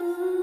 Ooh.